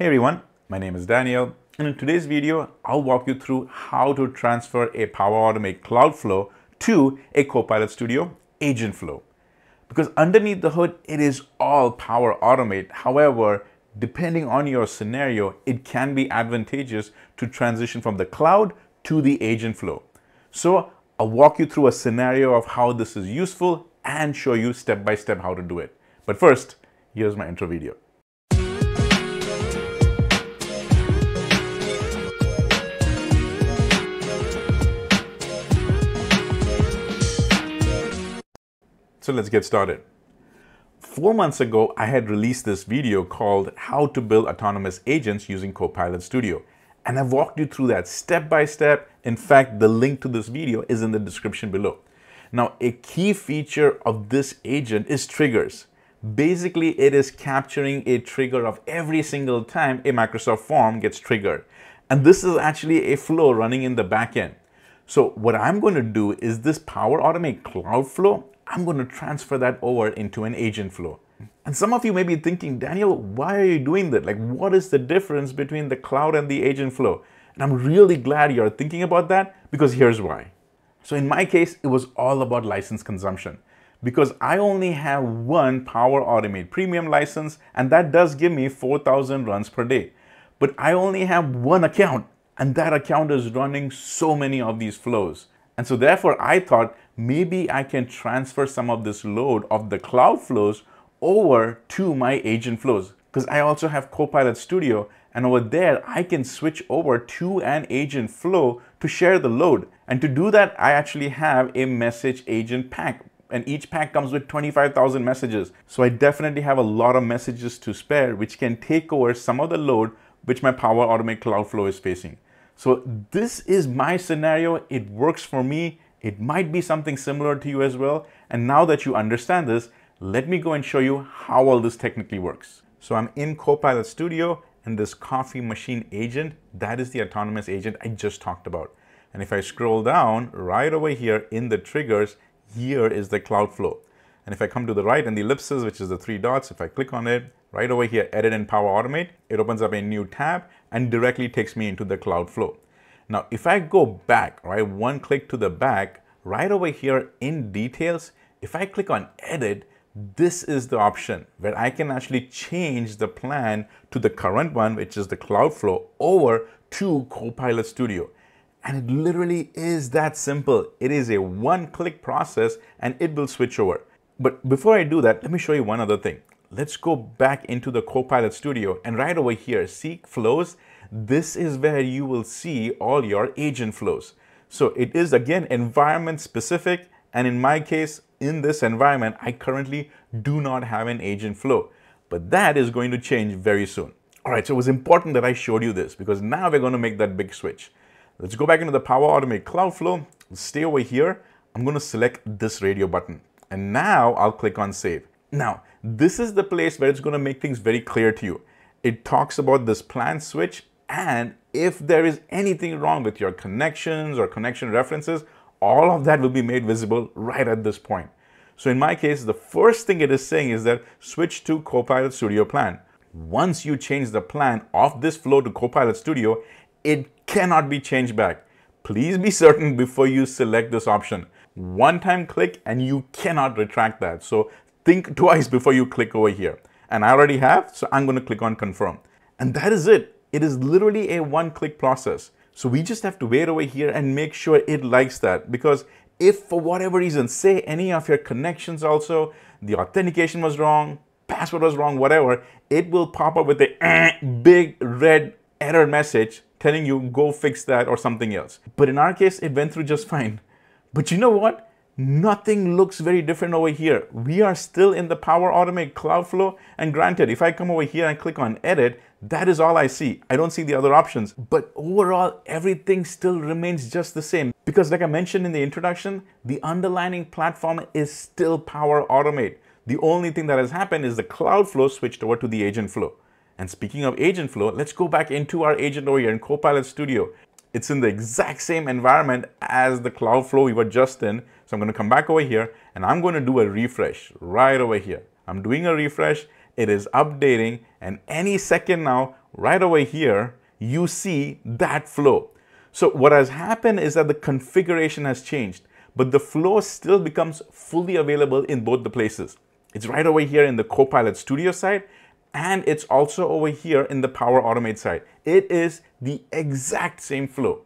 Hey everyone, my name is Daniel and in today's video I'll walk you through how to transfer a Power Automate Cloudflow to a Copilot Studio agent flow. Because underneath the hood it is all Power Automate. However, depending on your scenario, it can be advantageous to transition from the cloud to the agent flow. So I'll walk you through a scenario of how this is useful and show you step by step how to do it. But first, here's my intro video. So let's get started. Four months ago, I had released this video called How to Build Autonomous Agents Using Copilot Studio. And I've walked you through that step by step. In fact, the link to this video is in the description below. Now, a key feature of this agent is triggers. Basically, it is capturing a trigger of every single time a Microsoft form gets triggered. And this is actually a flow running in the backend. So what I'm going to do is this Power Automate Cloud Flow, I'm going to transfer that over into an agent flow. And some of you may be thinking, Daniel, why are you doing that? Like, what is the difference between the cloud and the agent flow? And I'm really glad you're thinking about that because here's why. So in my case, it was all about license consumption because I only have one Power Automate premium license and that does give me 4,000 runs per day. But I only have one account and that account is running so many of these flows. And so therefore I thought maybe I can transfer some of this load of the cloud flows over to my agent flows because I also have Copilot Studio and over there I can switch over to an agent flow to share the load. And to do that, I actually have a message agent pack and each pack comes with 25,000 messages. So I definitely have a lot of messages to spare which can take over some of the load which my Power Automate Cloudflow is facing. So this is my scenario. It works for me. It might be something similar to you as well. And now that you understand this, let me go and show you how all this technically works. So I'm in Copilot Studio and this coffee machine agent, that is the autonomous agent I just talked about. And if I scroll down right over here in the triggers, here is the Cloudflow. And if I come to the right and the ellipses, which is the three dots, if I click on it, right over here, edit and power automate, it opens up a new tab and directly takes me into the Cloudflow. Now, if I go back, right, one click to the back, right over here in details, if I click on edit, this is the option where I can actually change the plan to the current one, which is the Cloudflow, over to Copilot Studio. And it literally is that simple. It is a one-click process and it will switch over. But before I do that, let me show you one other thing. Let's go back into the Copilot Studio and right over here, Seek Flows. This is where you will see all your agent flows. So it is again environment specific and in my case, in this environment, I currently do not have an agent flow, but that is going to change very soon. All right, so it was important that I showed you this because now we're going to make that big switch. Let's go back into the Power Automate Cloudflow. Stay over here. I'm going to select this radio button and now I'll click on save. Now, this is the place where it's going to make things very clear to you. It talks about this plan switch and if there is anything wrong with your connections or connection references, all of that will be made visible right at this point. So in my case, the first thing it is saying is that switch to Copilot Studio plan. Once you change the plan of this flow to Copilot Studio, it cannot be changed back. Please be certain before you select this option. One time click and you cannot retract that. So think twice before you click over here. And I already have, so I'm gonna click on confirm. And that is it. It is literally a one click process. So we just have to wait over here and make sure it likes that because if for whatever reason, say any of your connections also, the authentication was wrong, password was wrong, whatever, it will pop up with a eh, big red error message telling you go fix that or something else. But in our case, it went through just fine. But you know what? Nothing looks very different over here. We are still in the Power Automate Cloudflow and granted, if I come over here and click on edit, that is all I see. I don't see the other options. But overall, everything still remains just the same. Because like I mentioned in the introduction, the underlying platform is still Power Automate. The only thing that has happened is the Cloudflow switched over to the agent flow. And speaking of agent flow, let's go back into our agent over here in Copilot Studio. It's in the exact same environment as the Cloudflow we were just in. So I'm going to come back over here and I'm going to do a refresh right over here. I'm doing a refresh it is updating, and any second now, right over here, you see that flow. So what has happened is that the configuration has changed, but the flow still becomes fully available in both the places. It's right over here in the Copilot Studio side, and it's also over here in the Power Automate side. It is the exact same flow.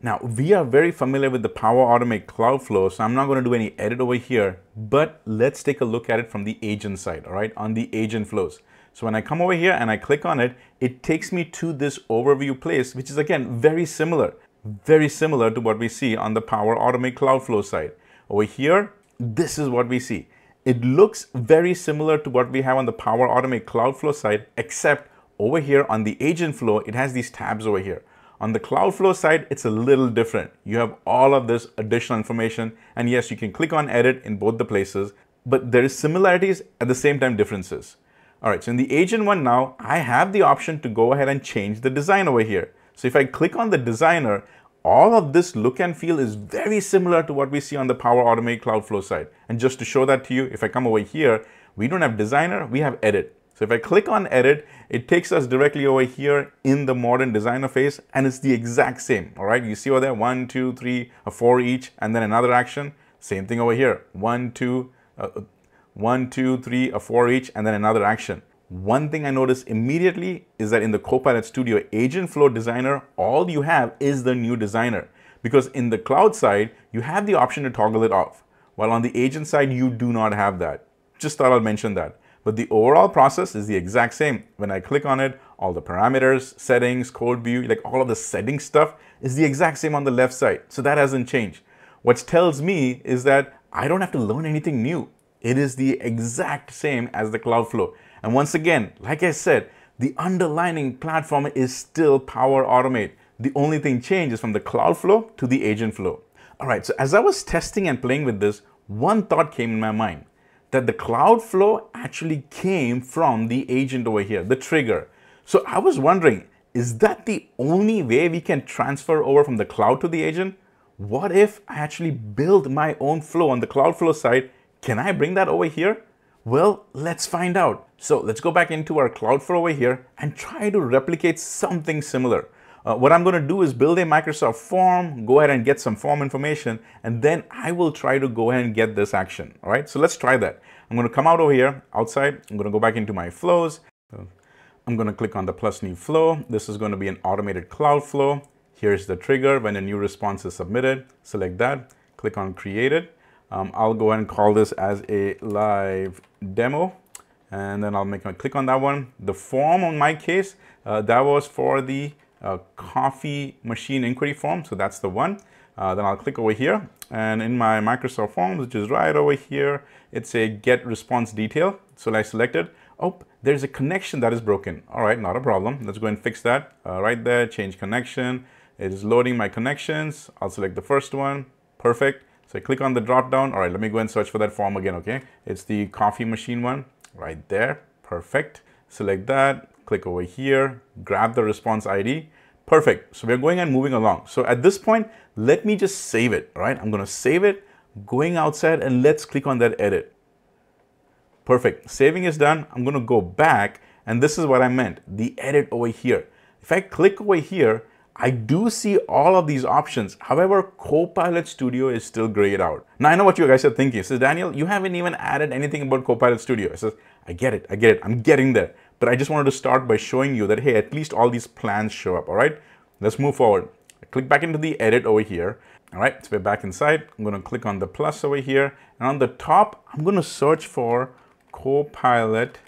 Now, we are very familiar with the Power Automate Cloud Flow, so I'm not going to do any edit over here, but let's take a look at it from the agent side, all right, on the agent flows. So when I come over here and I click on it, it takes me to this overview place, which is again, very similar, very similar to what we see on the Power Automate Cloud Flow side. Over here, this is what we see. It looks very similar to what we have on the Power Automate Cloud Flow side, except over here on the agent flow, it has these tabs over here. On the Cloudflow side, it's a little different. You have all of this additional information. And yes, you can click on edit in both the places, but there is similarities at the same time differences. All right, so in the agent one now, I have the option to go ahead and change the design over here. So if I click on the designer, all of this look and feel is very similar to what we see on the Power Automate Cloudflow side. And just to show that to you, if I come over here, we don't have designer, we have edit. So if I click on edit, it takes us directly over here in the modern designer phase and it's the exact same, all right? You see over there, one, two, three, a four each, and then another action. Same thing over here, one, two, uh, one, two, three, a four each, and then another action. One thing I noticed immediately is that in the Copilot Studio Agent Flow Designer, all you have is the new designer. Because in the cloud side, you have the option to toggle it off. While on the agent side, you do not have that. Just thought I'd mention that. But the overall process is the exact same. When I click on it, all the parameters, settings, code view, like all of the setting stuff is the exact same on the left side. So that hasn't changed. What tells me is that I don't have to learn anything new. It is the exact same as the Cloudflow. And once again, like I said, the underlining platform is still Power Automate. The only thing changes from the Cloudflow to the agent flow. All right, so as I was testing and playing with this, one thought came in my mind that the cloud flow actually came from the agent over here, the trigger. So I was wondering, is that the only way we can transfer over from the cloud to the agent? What if I actually build my own flow on the Cloudflow side? Can I bring that over here? Well, let's find out. So let's go back into our Cloudflow over here and try to replicate something similar. Uh, what I'm going to do is build a Microsoft form, go ahead and get some form information, and then I will try to go ahead and get this action. All right, so let's try that. I'm going to come out over here, outside. I'm going to go back into my flows. I'm going to click on the plus new flow. This is going to be an automated cloud flow. Here's the trigger when a new response is submitted. Select that, click on create it. Um, I'll go ahead and call this as a live demo and then I'll make a click on that one. The form on my case, uh, that was for the uh, coffee machine inquiry form. So that's the one. Uh, then I'll click over here and in my Microsoft Forms, which is right over here, it's a get response detail. So I selected, oh, there's a connection that is broken. All right, not a problem. Let's go and fix that uh, right there, change connection. It is loading my connections. I'll select the first one, perfect. So I click on the drop down. All right, let me go and search for that form again, okay? It's the coffee machine one right there, perfect. Select that, click over here, grab the response ID. Perfect. So we're going and moving along. So at this point, let me just save it, right? I'm going to save it, going outside, and let's click on that edit. Perfect. Saving is done. I'm going to go back, and this is what I meant, the edit over here. If I click over here, I do see all of these options. However, Copilot Studio is still grayed out. Now, I know what you guys are thinking. Says, Daniel, you haven't even added anything about Copilot Studio. I says, I get it, I get it, I'm getting there. But I just wanted to start by showing you that, hey, at least all these plans show up, all right? Let's move forward. I click back into the edit over here. All right, so we're back inside. I'm gonna click on the plus over here. And on the top, I'm gonna search for Copilot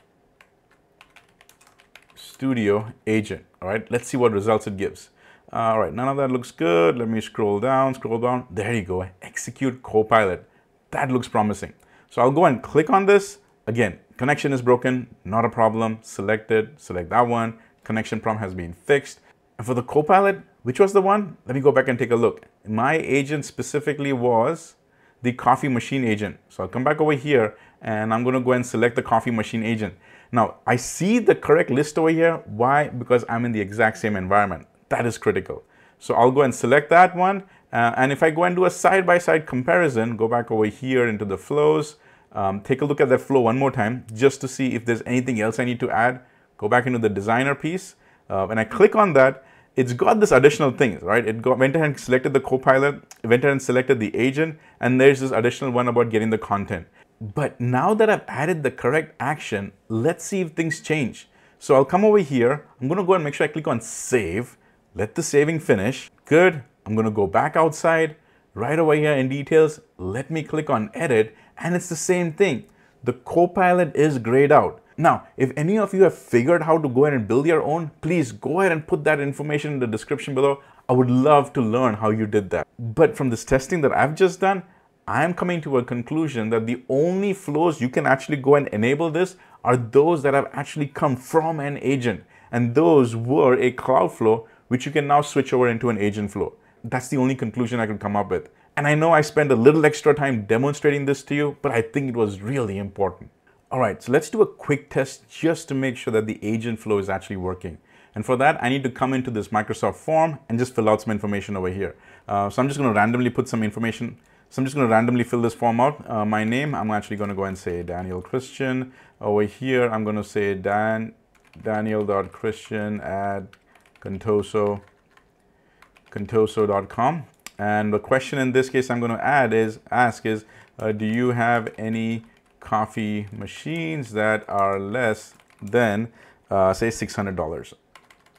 Studio Agent. All right, let's see what results it gives. All right, none of that looks good. Let me scroll down, scroll down. There you go, execute Copilot. That looks promising. So I'll go and click on this. Again, Connection is broken, not a problem. Select it, select that one. Connection prompt has been fixed. And for the Copilot, which was the one? Let me go back and take a look. My agent specifically was the coffee machine agent. So I'll come back over here and I'm gonna go and select the coffee machine agent. Now, I see the correct list over here. Why? Because I'm in the exact same environment. That is critical. So I'll go and select that one. Uh, and if I go and do a side-by-side -side comparison, go back over here into the flows, um, take a look at that flow one more time just to see if there's anything else I need to add. Go back into the designer piece. Uh, when I click on that, it's got this additional things, right? It got, went ahead and selected the copilot, went ahead and selected the agent, and there's this additional one about getting the content. But now that I've added the correct action, let's see if things change. So I'll come over here. I'm going to go and make sure I click on save. Let the saving finish. Good. I'm going to go back outside. Right over here in details, let me click on edit and it's the same thing. The Copilot is grayed out. Now, if any of you have figured how to go ahead and build your own, please go ahead and put that information in the description below. I would love to learn how you did that. But from this testing that I've just done, I'm coming to a conclusion that the only flows you can actually go and enable this are those that have actually come from an agent. And those were a Cloudflow, which you can now switch over into an agent flow. That's the only conclusion I could come up with. And I know I spent a little extra time demonstrating this to you, but I think it was really important. All right, so let's do a quick test just to make sure that the agent flow is actually working. And for that, I need to come into this Microsoft form and just fill out some information over here. Uh, so I'm just going to randomly put some information so I'm just going to randomly fill this form out. Uh, my name, I'm actually going to go and say Daniel Christian. Over here, I'm going to say Dan daniel.christian at contoso, contoso.com. And the question in this case I'm going to add is, ask is, uh, do you have any coffee machines that are less than, uh, say, $600?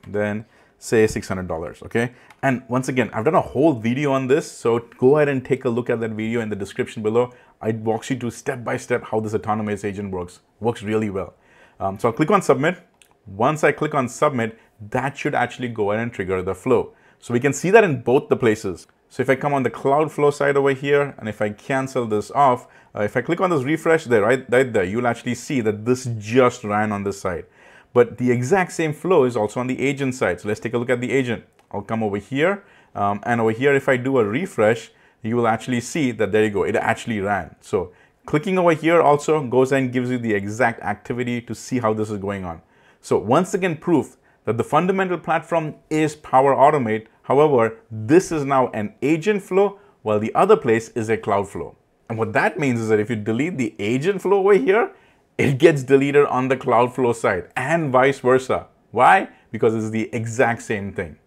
Then say $600, okay? And once again, I've done a whole video on this, so go ahead and take a look at that video in the description below. I walks you through step by step how this autonomous agent works. Works really well. Um, so I'll click on submit. Once I click on submit, that should actually go ahead and trigger the flow. So we can see that in both the places. So if I come on the Cloudflow side over here, and if I cancel this off, uh, if I click on this refresh there, right, right there, you'll actually see that this just ran on this side. But the exact same flow is also on the agent side. So let's take a look at the agent. I'll come over here. Um, and over here, if I do a refresh, you will actually see that there you go, it actually ran. So clicking over here also goes and gives you the exact activity to see how this is going on. So once again, proof that the fundamental platform is Power Automate. However, this is now an agent flow while the other place is a cloud flow. And what that means is that if you delete the agent flow over here, it gets deleted on the Cloudflow side and vice versa. Why? Because it's the exact same thing.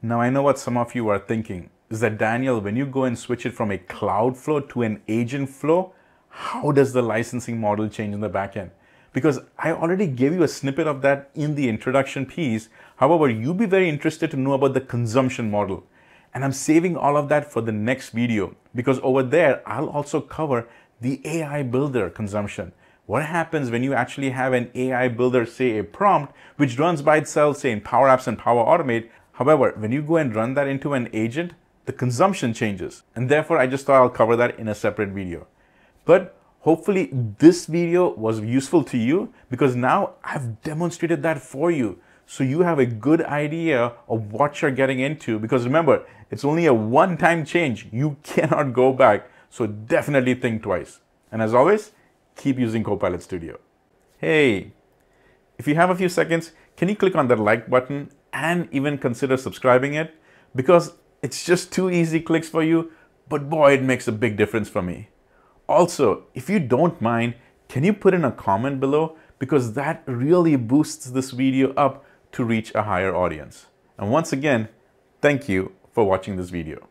Now I know what some of you are thinking is that Daniel, when you go and switch it from a Cloudflow to an agent flow, how does the licensing model change in the backend? Because I already gave you a snippet of that in the introduction piece. However, you'd be very interested to know about the consumption model. And I'm saving all of that for the next video because over there, I'll also cover the AI builder consumption. What happens when you actually have an AI builder say a prompt which runs by itself, say in Power Apps and Power Automate. However, when you go and run that into an agent, the consumption changes. And therefore, I just thought I'll cover that in a separate video. But hopefully this video was useful to you because now I've demonstrated that for you. So you have a good idea of what you're getting into because remember, it's only a one-time change. You cannot go back. So definitely think twice. And as always, keep using Copilot Studio. Hey, if you have a few seconds, can you click on that like button and even consider subscribing it? Because it's just two easy clicks for you, but boy, it makes a big difference for me. Also, if you don't mind, can you put in a comment below? Because that really boosts this video up to reach a higher audience. And once again, thank you for watching this video.